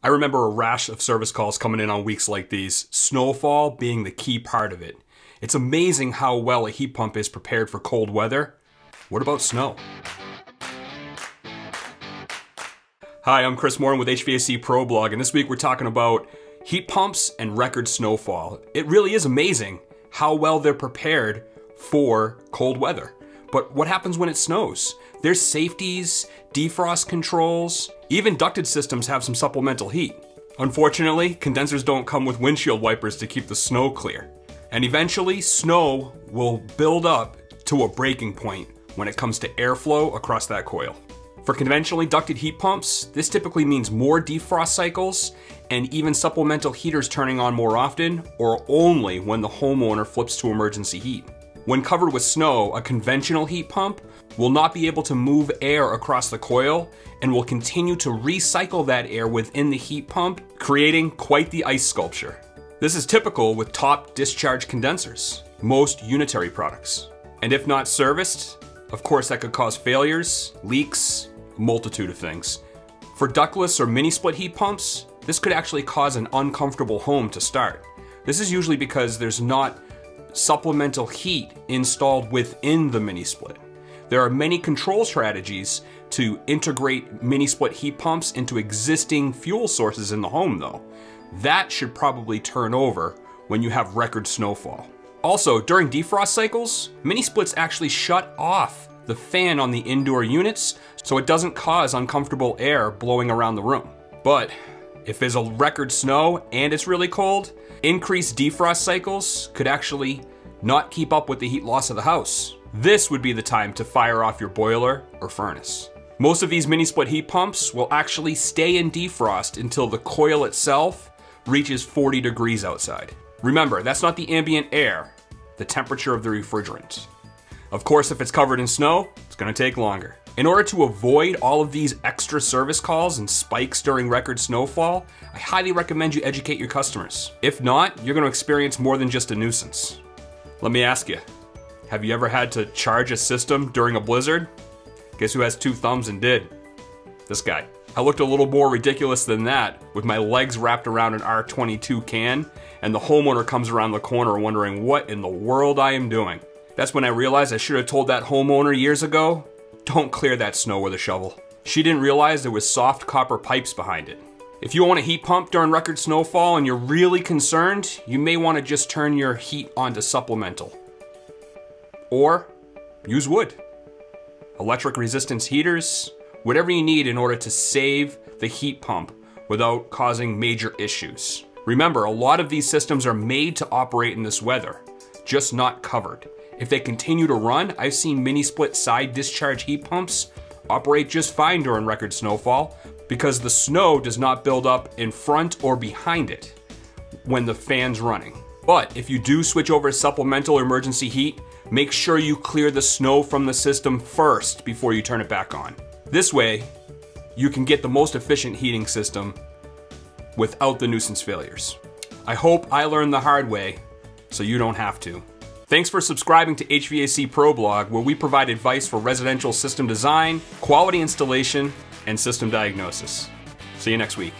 I remember a rash of service calls coming in on weeks like these, snowfall being the key part of it. It's amazing how well a heat pump is prepared for cold weather. What about snow? Hi, I'm Chris Morin with HVAC Pro Blog, and this week we're talking about heat pumps and record snowfall. It really is amazing how well they're prepared for cold weather. But what happens when it snows? There's safeties, defrost controls, even ducted systems have some supplemental heat. Unfortunately, condensers don't come with windshield wipers to keep the snow clear. And eventually, snow will build up to a breaking point when it comes to airflow across that coil. For conventionally ducted heat pumps, this typically means more defrost cycles and even supplemental heaters turning on more often or only when the homeowner flips to emergency heat. When covered with snow, a conventional heat pump will not be able to move air across the coil and will continue to recycle that air within the heat pump, creating quite the ice sculpture. This is typical with top discharge condensers, most unitary products. And if not serviced, of course that could cause failures, leaks, multitude of things. For ductless or mini split heat pumps, this could actually cause an uncomfortable home to start. This is usually because there's not supplemental heat installed within the mini split. There are many control strategies to integrate mini split heat pumps into existing fuel sources in the home though. That should probably turn over when you have record snowfall. Also, during defrost cycles, mini splits actually shut off the fan on the indoor units so it doesn't cause uncomfortable air blowing around the room. But if there's a record snow and it's really cold, increased defrost cycles could actually not keep up with the heat loss of the house. This would be the time to fire off your boiler or furnace. Most of these mini split heat pumps will actually stay in defrost until the coil itself reaches 40 degrees outside. Remember, that's not the ambient air, the temperature of the refrigerant. Of course, if it's covered in snow, it's gonna take longer. In order to avoid all of these extra service calls and spikes during record snowfall, I highly recommend you educate your customers. If not, you're gonna experience more than just a nuisance. Let me ask you, have you ever had to charge a system during a blizzard? Guess who has two thumbs and did? This guy. I looked a little more ridiculous than that, with my legs wrapped around an R22 can, and the homeowner comes around the corner wondering what in the world I am doing. That's when I realized I should have told that homeowner years ago, don't clear that snow with a shovel. She didn't realize there was soft copper pipes behind it. If you want a heat pump during record snowfall and you're really concerned, you may want to just turn your heat onto supplemental. Or use wood. Electric resistance heaters, whatever you need in order to save the heat pump without causing major issues. Remember, a lot of these systems are made to operate in this weather, just not covered. If they continue to run, I've seen mini split side discharge heat pumps operate just fine during record snowfall because the snow does not build up in front or behind it when the fan's running. But if you do switch over to supplemental emergency heat, make sure you clear the snow from the system first before you turn it back on. This way, you can get the most efficient heating system without the nuisance failures. I hope I learned the hard way so you don't have to. Thanks for subscribing to HVAC Pro Blog, where we provide advice for residential system design, quality installation, and system diagnosis. See you next week.